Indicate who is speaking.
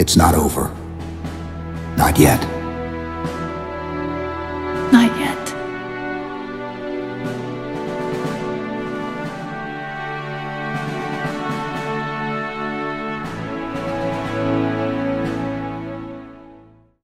Speaker 1: It's not over. Not yet.